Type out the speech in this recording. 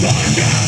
Fuck